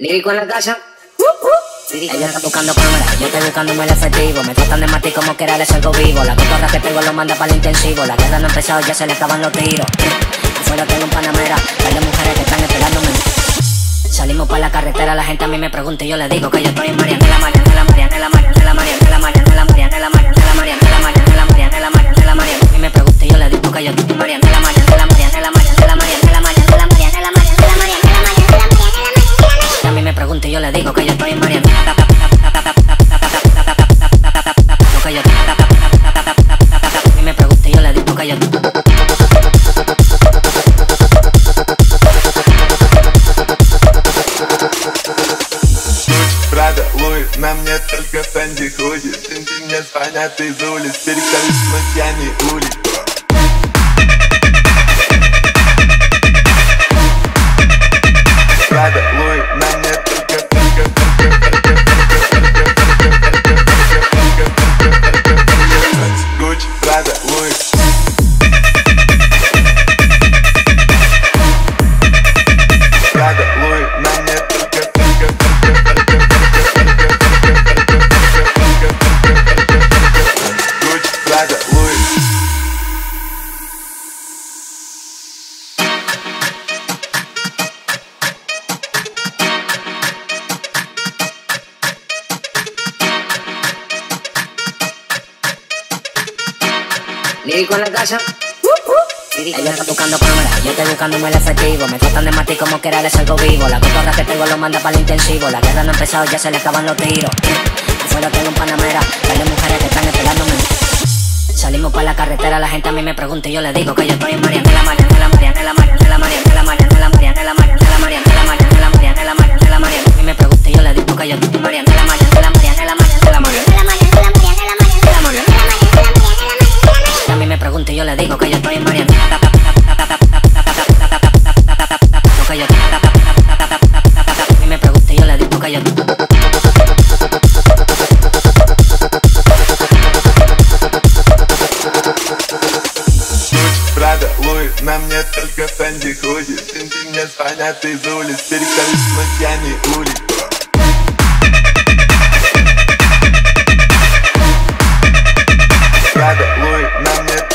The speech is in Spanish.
Lírico en la casa. Ella está buscando cámara, yo estoy buscándome el efectivo. Me tratan de matar como que era de algo vivo. La cotorra que tengo lo manda para el intensivo. La guerra no ha empezado, ya se le acaban los tiros. Afuera tengo un panamera, hay de mujeres que están esperándome. Salimos para la carretera, la gente a mí me pregunta y yo le digo que yo estoy en Marianela, Marianela, Marianela, Marianela, Y yo le digo que yo estoy en Marianela. Que yo a mí me pregunta y yo le digo que yo Прада, Луи, на мне звонят из улиц, перекались мы улиц paga luz. Lírico en la casa. Uh, uh. Ella está buscando cámara, yo estoy buscando buscándome el efectivo. Me tratan de matar como quiera les salgo vivo. La cotorra que tengo lo manda para el intensivo. La guerra no ha empezado, ya se le acaban los tiros. Afuera tengo un panamera, varias mujeres que están esperándome. Salimos para la carretera, la gente a mí me pregunta y yo le digo que yo estoy en Marianela, Marianela, Marianela, Marianela, Marianela, Marianela, Marianela, Marianela, Marianela, Marianela, Marianela, Marianela, Marianela. A mí me pregunta y yo le digo que yo estoy en Marianela, Луи, на мне только Фэнди худи Ты мне звонят из улиц, перекались мы пьяные улиц Прада, Луи, на мне